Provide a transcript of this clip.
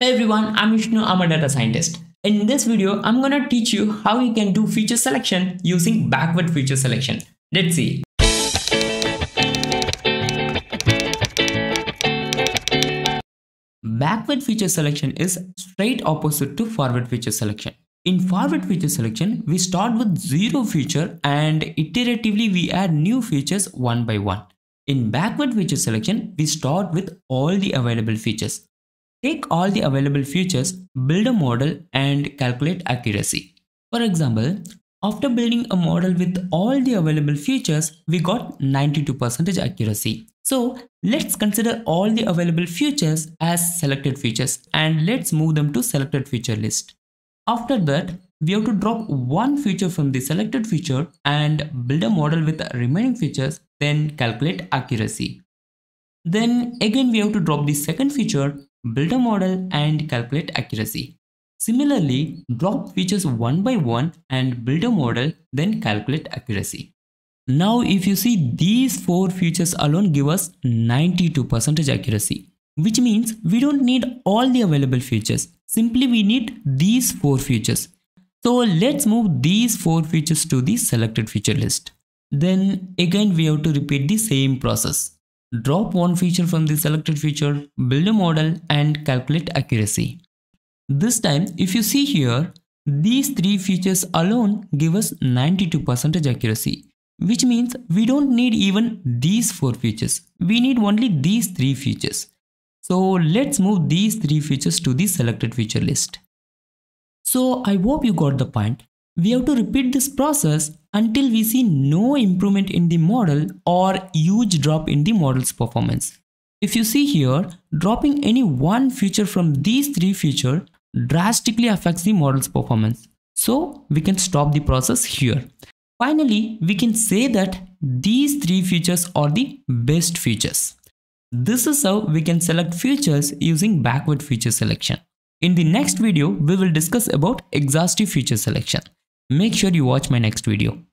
Hey everyone, I'm Vishnu, I'm a data scientist. In this video, I'm gonna teach you how you can do feature selection using backward feature selection. Let's see. Backward feature selection is straight opposite to forward feature selection. In forward feature selection, we start with zero feature and iteratively we add new features one by one. In backward feature selection, we start with all the available features. Take all the available features, build a model and calculate accuracy. For example, after building a model with all the available features, we got 92% accuracy. So let's consider all the available features as selected features and let's move them to selected feature list. After that, we have to drop one feature from the selected feature and build a model with remaining features, then calculate accuracy. Then again we have to drop the second feature, build a model and calculate accuracy. Similarly, drop features one by one and build a model, then calculate accuracy. Now if you see these four features alone give us 92% accuracy, which means we don't need all the available features. Simply we need these four features. So let's move these four features to the selected feature list. Then again we have to repeat the same process. Drop one feature from the selected feature, build a model and calculate accuracy. This time if you see here, these three features alone give us 92% accuracy which means we don't need even these four features. We need only these three features. So let's move these three features to the selected feature list. So I hope you got the point. We have to repeat this process until we see no improvement in the model or huge drop in the model's performance. If you see here, dropping any one feature from these three features drastically affects the model's performance. So we can stop the process here. Finally, we can say that these three features are the best features. This is how we can select features using backward feature selection. In the next video, we will discuss about exhaustive feature selection. Make sure you watch my next video.